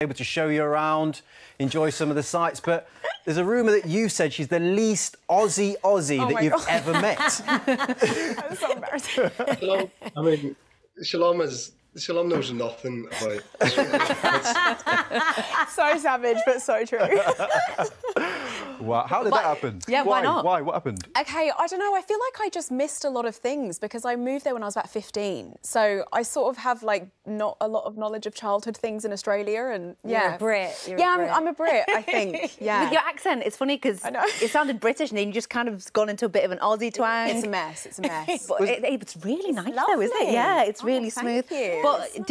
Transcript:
able to show you around, enjoy some of the sights. But there's a rumour that you said she's the least Aussie Aussie Oh that you've God. ever met. That's so embarrassing. Shalom. I mean, Shalom is Shalom knows nothing about. so savage, but so true. wow. How did that happen? Yeah, why not? Why? What happened? Okay, I don't know. I feel like I just missed a lot of things because I moved there when I was about 15. So I sort of have like not a lot of knowledge of childhood things in Australia and You're yeah. a Brit. You're a yeah, Brit. I'm, I'm a Brit, I think. Yeah. With your accent, it's funny because it sounded British and then you just kind of gone into a bit of an Aussie twang. It's a mess. It's a mess. but it, it's really nice though, isn't it? Yeah, it's Oh, really thank smooth. you. But did